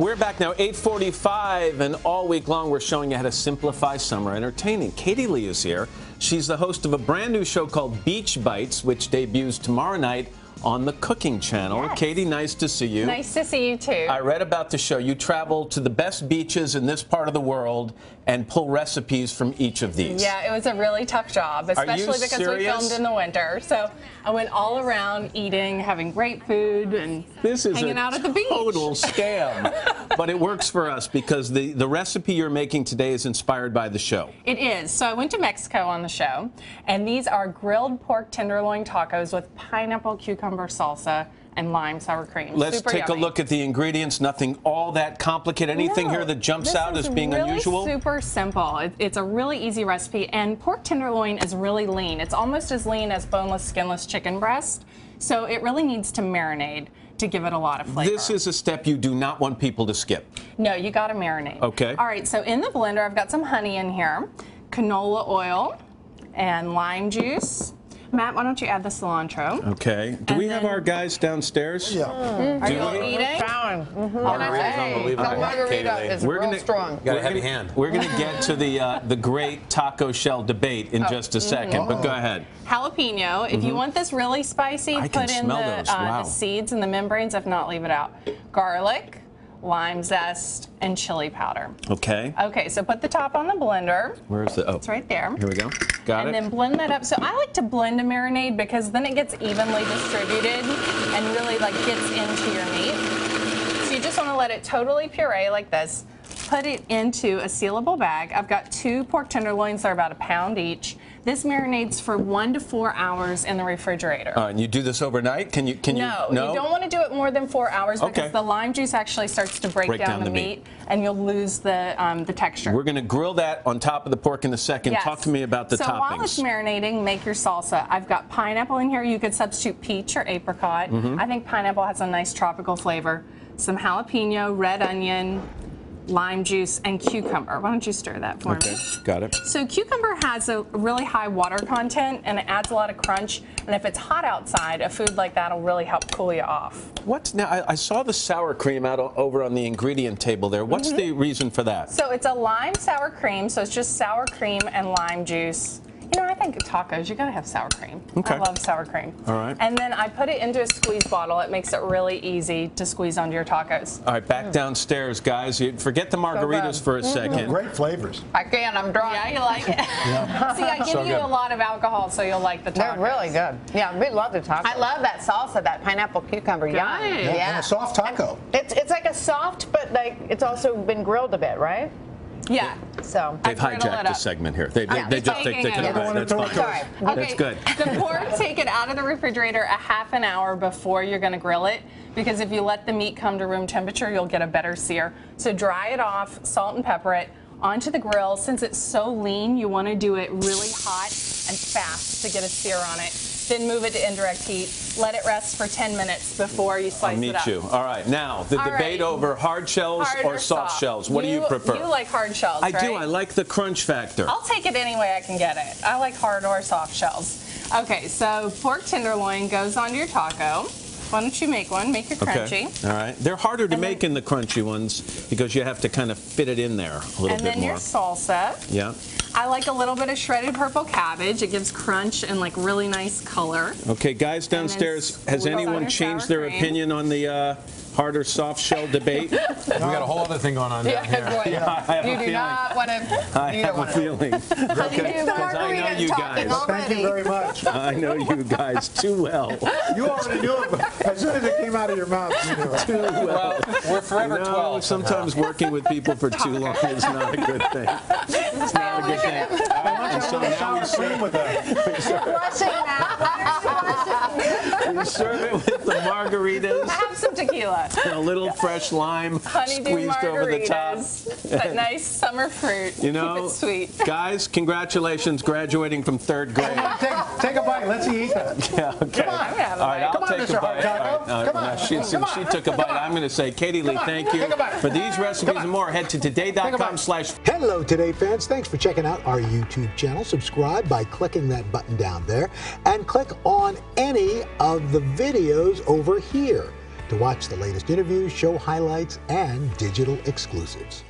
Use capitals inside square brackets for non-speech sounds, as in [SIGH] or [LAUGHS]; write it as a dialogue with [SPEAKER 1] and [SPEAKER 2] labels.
[SPEAKER 1] We're back now, 845, and all week long we're showing you how to simplify summer entertaining. Katie Lee is here. She's the host of a brand new show called Beach Bites, which debuts tomorrow night on the Cooking Channel.
[SPEAKER 2] Yes.
[SPEAKER 1] Katie, nice to see you.
[SPEAKER 2] Nice to see you too.
[SPEAKER 1] I read about the show. You travel to the best beaches in this part of the world and pull recipes from each of these.
[SPEAKER 2] yeah, it was a really tough job, especially because we filmed in the winter. So I went all around eating, having great food, and
[SPEAKER 1] This is
[SPEAKER 2] hanging
[SPEAKER 1] a
[SPEAKER 2] out at the beach.
[SPEAKER 1] total [LAUGHS] scam, but it works for us because the, the recipe you're making today is inspired by the show.
[SPEAKER 2] It is. So I went to Mexico on the show, and these are grilled pork tenderloin tacos with pineapple cucumber salsa and lime sour cream.
[SPEAKER 1] Let's
[SPEAKER 2] Super
[SPEAKER 1] take
[SPEAKER 2] yummy.
[SPEAKER 1] a look at the ingredients. Nothing all that complicated. Anything
[SPEAKER 2] No,
[SPEAKER 1] here that jumps out as being
[SPEAKER 2] really
[SPEAKER 1] unusual?
[SPEAKER 2] Super simple. It, it's a really easy recipe, and pork tenderloin is really lean. It's almost as lean as boneless, skinless chicken breast. So it really needs to marinate to give it a lot of flavor.
[SPEAKER 1] This is a step you do not want people to skip.
[SPEAKER 2] no, you got to marinate.
[SPEAKER 1] Okay.
[SPEAKER 2] All right. So in the blender, I've got some honey in here, canola oil, and lime juice. Matt, why don't you add the cilantro?
[SPEAKER 1] Okay. Do
[SPEAKER 2] And
[SPEAKER 1] we have our guys downstairs?
[SPEAKER 3] Yeah.
[SPEAKER 2] Are you all
[SPEAKER 1] we?
[SPEAKER 2] eating?
[SPEAKER 4] Bowing.
[SPEAKER 1] Margarita's
[SPEAKER 4] Hey,
[SPEAKER 1] unbelievable.
[SPEAKER 4] The margarita
[SPEAKER 1] Katie Lee.
[SPEAKER 4] is
[SPEAKER 1] We're
[SPEAKER 4] real
[SPEAKER 1] gonna-
[SPEAKER 4] strong.
[SPEAKER 5] Got a heavy
[SPEAKER 1] gonna-
[SPEAKER 5] hand.
[SPEAKER 1] We're going to get to the uh, the great taco shell debate
[SPEAKER 2] Oh.
[SPEAKER 1] in just a second, but go ahead.
[SPEAKER 2] jalapeno. If you want this really spicy,
[SPEAKER 1] Mm-hmm. I
[SPEAKER 2] put in the, uh,
[SPEAKER 1] Wow.
[SPEAKER 2] the seeds and the membranes. If not, leave it out. Garlic, lime zest, and chili powder.
[SPEAKER 1] Okay.
[SPEAKER 2] Okay, so put the top on the blender.
[SPEAKER 1] Where's the? Oh,
[SPEAKER 2] It's right there.
[SPEAKER 1] Here we go. Got
[SPEAKER 2] and
[SPEAKER 1] it.
[SPEAKER 2] And then blend that up. So I like to blend a marinade because then it gets evenly distributed and really like gets into your meat. So you just want to let it totally puree like this. Put it into a sealable bag. I've got two pork tenderloins. They're about a pound each. This marinades for one to four hours in the refrigerator.
[SPEAKER 1] Right, and you do this overnight? Can you? Can
[SPEAKER 2] no,
[SPEAKER 1] you?
[SPEAKER 2] you don't want to do it more than four hours because
[SPEAKER 1] Okay.
[SPEAKER 2] the lime juice actually starts to break,
[SPEAKER 1] Break
[SPEAKER 2] down,
[SPEAKER 1] down
[SPEAKER 2] the, meat,
[SPEAKER 1] meat.
[SPEAKER 2] and you'll lose the um, the texture.
[SPEAKER 1] We're going to grill that on top of the pork in a second.
[SPEAKER 2] Yes.
[SPEAKER 1] Talk to me about the
[SPEAKER 2] so
[SPEAKER 1] toppings.
[SPEAKER 2] while it's marinating, make your salsa. I've got pineapple in here. You could substitute peach or apricot.
[SPEAKER 1] Mm-hmm.
[SPEAKER 2] I think pineapple has a nice tropical flavor. Some jalapeno, red onion, lime juice, and cucumber. Why don't you stir that for
[SPEAKER 1] okay,
[SPEAKER 2] me?
[SPEAKER 1] got it.
[SPEAKER 2] So cucumber has a really high water content and it adds a lot of crunch. And if it's hot outside, a food like that will really help cool you off.
[SPEAKER 1] What now? I, I saw the sour cream out over on the ingredient table there. What's
[SPEAKER 2] Mm-hmm.
[SPEAKER 1] the reason for that?
[SPEAKER 2] So it's a lime sour cream. So it's just sour cream and lime juice. You know, I think tacos, you gotta have sour cream.
[SPEAKER 1] Okay.
[SPEAKER 2] I love sour cream.
[SPEAKER 1] All right.
[SPEAKER 2] And then I put it into a squeeze bottle. It makes it really easy to squeeze onto your tacos.
[SPEAKER 1] All right, back downstairs, guys. You forget the margaritas for a mm-hmm. second.
[SPEAKER 3] Great flavors.
[SPEAKER 4] I can. I'm dry.
[SPEAKER 2] Yeah, you like it? yeah. [LAUGHS] See, I give
[SPEAKER 5] So
[SPEAKER 2] you
[SPEAKER 5] good.
[SPEAKER 2] a lot of alcohol, so you'll like the tacos.
[SPEAKER 4] They're
[SPEAKER 2] tacos.
[SPEAKER 4] really good. Yeah, we love the tacos.
[SPEAKER 6] I love that salsa, that pineapple cucumber. Yum.
[SPEAKER 2] Good.
[SPEAKER 6] Yeah.
[SPEAKER 3] And a soft taco.
[SPEAKER 6] It's it's like a soft, but like it's also been grilled a bit, right?
[SPEAKER 2] Yeah.
[SPEAKER 6] So
[SPEAKER 1] They've
[SPEAKER 2] I griddle it
[SPEAKER 1] hijacked the
[SPEAKER 2] up.
[SPEAKER 1] segment here. They, they,
[SPEAKER 2] Yeah,
[SPEAKER 1] they
[SPEAKER 2] just
[SPEAKER 1] they,
[SPEAKER 2] taking
[SPEAKER 1] they took
[SPEAKER 2] it.
[SPEAKER 1] it back. That's fine.
[SPEAKER 6] Sorry.
[SPEAKER 1] That's good.
[SPEAKER 2] The pork, take it out of the refrigerator a half an hour before you're going to grill it because if you let the meat come to room temperature, you'll get a better sear. So dry it off, salt and pepper it onto the grill. Since it's so lean, you want to do it really hot and fast to get a sear on it. Then move it to indirect heat. Let it rest for 10 minutes before you slice oh,
[SPEAKER 1] I'll
[SPEAKER 2] it
[SPEAKER 1] meet
[SPEAKER 2] up.
[SPEAKER 1] you. All right, now the
[SPEAKER 2] All
[SPEAKER 1] debate
[SPEAKER 2] right.
[SPEAKER 1] over hard shells
[SPEAKER 2] Hard
[SPEAKER 1] or soft, shells. What do you prefer?
[SPEAKER 2] You like hard shells,
[SPEAKER 1] I
[SPEAKER 2] right?
[SPEAKER 1] do. I like the crunch factor.
[SPEAKER 2] I'll take it any way I can get it. I like hard or soft shells. Okay, so pork tenderloin goes onto your taco. Why don't you make one? Make it
[SPEAKER 1] Okay.
[SPEAKER 2] crunchy.
[SPEAKER 1] All right. They're harder to
[SPEAKER 2] And
[SPEAKER 1] make
[SPEAKER 2] then-
[SPEAKER 1] in the crunchy ones because you have to kind of fit it in there a little bit more.
[SPEAKER 2] And then your salsa.
[SPEAKER 1] Yeah.
[SPEAKER 2] I like a little bit of shredded purple cabbage. It gives crunch and like really nice color.
[SPEAKER 1] Okay, guys downstairs, has anyone changed their
[SPEAKER 2] cream.
[SPEAKER 1] opinion on the uh, hard or soft shell debate? [LAUGHS]
[SPEAKER 5] We got a whole other thing going on down here.
[SPEAKER 1] I have
[SPEAKER 4] you
[SPEAKER 1] a
[SPEAKER 4] do
[SPEAKER 1] feeling.
[SPEAKER 4] not want to.
[SPEAKER 1] I have a feeling. [LAUGHS] Okay, 'cause I know you guys.
[SPEAKER 3] Thank you very much. [LAUGHS]
[SPEAKER 1] I know you guys too well.
[SPEAKER 3] You already knew it, but as soon as it came out of your mouth, you knew it.
[SPEAKER 1] Too well.
[SPEAKER 5] Well, we're forever
[SPEAKER 1] No,
[SPEAKER 5] 12.
[SPEAKER 1] sometimes working with people for too long is not a good thing. It's not a good thing. And so now we
[SPEAKER 3] Sour cream with that.
[SPEAKER 6] Blushing now.
[SPEAKER 1] We [LAUGHS] serve it with the margaritas
[SPEAKER 2] Have some tequila.
[SPEAKER 1] and a little fresh lime
[SPEAKER 2] Honeydew
[SPEAKER 1] squeezed over the top.
[SPEAKER 2] margaritas. That nice summer fruit.
[SPEAKER 1] You know,
[SPEAKER 2] Keep it sweet.
[SPEAKER 1] guys, congratulations graduating from third grade.
[SPEAKER 3] Take, take a bite. Let's eat that. [LAUGHS]
[SPEAKER 1] Yeah, okay.
[SPEAKER 3] Come on.
[SPEAKER 2] I'm gonna have a
[SPEAKER 1] All right,
[SPEAKER 2] bite.
[SPEAKER 1] I'll
[SPEAKER 3] Come on,
[SPEAKER 1] take
[SPEAKER 3] Mr.
[SPEAKER 1] a bite.
[SPEAKER 3] Hard Taco.
[SPEAKER 1] All right,
[SPEAKER 3] Come
[SPEAKER 1] uh,
[SPEAKER 3] on.
[SPEAKER 1] She,
[SPEAKER 3] Come
[SPEAKER 1] she
[SPEAKER 3] on.
[SPEAKER 1] took a bite. I'm going to say, Katie Lee, thank you.
[SPEAKER 3] Take a bite.
[SPEAKER 1] For these recipes and more, head to today.com
[SPEAKER 3] bite.
[SPEAKER 1] slash
[SPEAKER 7] Hello, Today fans. Thanks for checking out our YouTube channel. Subscribe by clicking that button down there and click on any of the videos over here. to watch the latest interviews, show highlights, and digital exclusives.